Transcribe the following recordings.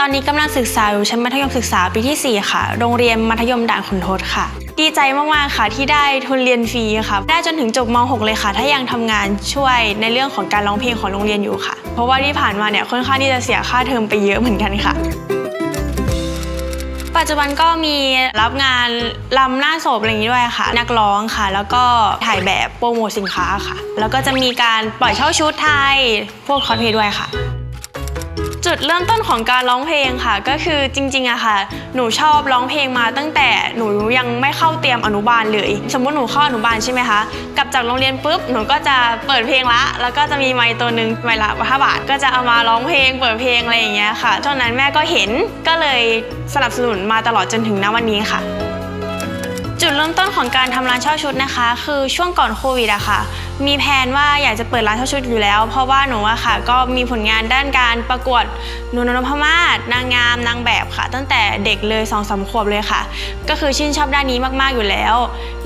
ตอนนี้กำลังศึกษาอยู่ชั้นมัธยมศึกษาปีที่ 4 ค่ะ โรงเรียนมัธยมด่านขุนทดค่ะ ดีใจมากๆค่ะที่ได้ทุนเรียนฟรีค่ะ ได้จนถึงจบม .6 เลยค่ะ ถ้ายังทำงานช่วยในเรื่องของการร้องเพลงของโรงเรียนอยู่ค่ะ เพราะว่าที่ผ่านมาเนี่ยค่อนข้างที่จะเสียค่าเทอมไปเยอะเหมือนกันค่ะปัจจุบันก็มีรับงานลำหน้าศพอะไรอย่างนี้ด้วยค่ะ นักร้องค่ะ แล้วก็ถ่ายแบบโปรโมทสินค้าค่ะ แล้วก็จะมีการปล่อยเช่าชุดไทยพวกคอสเพลย์ด้วยค่ะ จุดเริ่มต้นของการร้องเพลงค่ะ ก็คือจริงๆอะค่ะ หนูชอบร้องเพลงมาตั้งแต่หนูยังไม่เข้าเตรียมอนุบาลเลย สมมติหนูเข้าอนุบาลใช่ไหมคะกลับจากโรงเรียนปุ๊บหนูก็จะเปิดเพลงละ แล้วก็จะมีไมค์ตัวหนึ่งไมค์ละห้าบาทก็จะเอามาร้องเพลง เปิดเพลงอะไรอย่างเงี้ยค่ะช่วงนั้นแม่ก็เห็นก็เลยสนับสนุนมาตลอดจนถึงณวันนี้ค่ะ จุดเริ่มต้นของการทำร้านเช่าชุดนะคะ คือช่วงก่อนโควิดอะค่ะ มีแผนว่าอยากจะเปิดร้านเช่าชุดอยู่แล้ว เพราะว่าหนูอะค่ะ ก็มีผลงานด้านการประกวดหนูนนพมาศนางงามนางแบบค่ะ ตั้งแต่เด็กเลย2องสาขวบเลยค่ะ ก็คือชื่นชอบด้านนี้มากๆอยู่แล้ว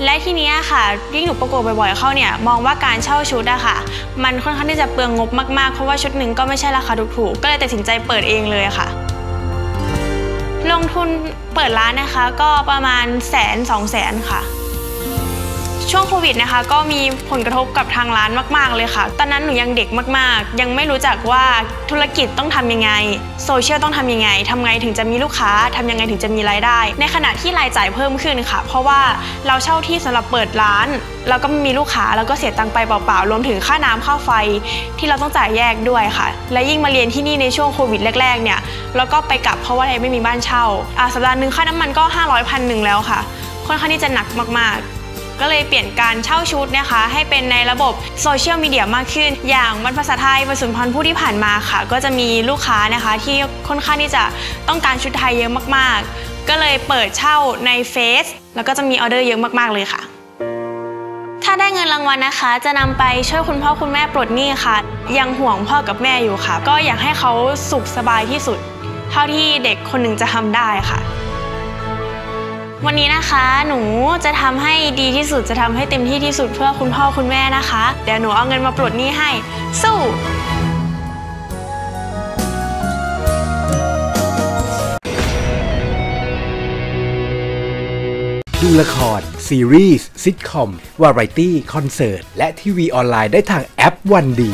และทีเนี้ค่ะยิ่งหนูประกวดบ่อยๆเข้าเนี่ยมองว่าการเช่าชุดอะค่ะ มันค่อนข้างที่จะเปลืองงบมากๆเพราะว่าชุดหนึ่งก็ไม่ใช่ราคาถูกๆก็เลยตัดสินใจเปิดเองเลยค่ะ ลงทุนเปิดร้านนะคะก็ประมาณแสนสองแสนค่ะ ช่วงโควิดนะคะ ก็มีผลกระทบกับทางร้านมาก ๆ เลยค่ะ ตอนนั้นหนูยังเด็กมาก ๆ ยังไม่รู้จักว่าธุรกิจต้องทำยังไง โซเชียลต้องทำยังไงทำไงถึงจะมีลูกค้าทำยังไงถึงจะมีรายได้ ในขณะที่รายจ่ายเพิ่มขึ้นค่ะ เพราะว่าเราเช่าที่สำหรับเปิดร้านแล้วก็มีลูกค้าแล้วก็เสียตังค์ไปเปล่าๆ รวมถึงค่าน้ำค่าไฟที่เราต้องจ่ายแยกด้วยค่ะ และยิ่งมาเรียนที่นี่ในช่วงโควิดแรก ๆ เนี่ยแล้วก็ไปกลับเพราะว่าไม่มีบ้านเช่าอ่าสัปดาห์หนึ่งค่าน้ำมันก็500พันหนึ่งแล้วค่ะ ค่อนข้างที่จะหนักมากๆ ก็เลยเปลี่ยนการเช่าชุดนะคะ ให้เป็นในระบบโซเชียลมีเดียมากขึ้น อย่างวันภาษาไทยวันสุนทรภู่ที่ผ่านมาค่ะ ก็จะมีลูกค้านะคะ ที่ค่อนข้างที่จะต้องการชุดไทยเยอะมากๆ ก็เลยเปิดเช่าในเฟซแล้วก็จะมีออเดอร์เยอะมากๆเลยค่ะถ้าได้เงินรางวัลนะคะ จะนำไปช่วยคุณพ่อคุณแม่ปลดหนี้ค่ะ ยังห่วงพ่อกับแม่อยู่ค่ะ ก็อยากให้เขาสุขสบายที่สุด เท่าที่เด็กคนหนึ่งจะทำได้ค่ะ วันนี้นะคะหนูจะทำให้ดีที่สุดจะทำให้เต็มที่ที่สุดเพื่อคุณพ่อคุณแม่นะคะ เดี๋ยวหนูเอาเงินมาปลดหนี้ให้ สู้ ดูละคร ซีรีส์ซิทคอม วาไรตี้ คอนเสิร์ต และทีวีออนไลน์ได้ทางแอปวันดี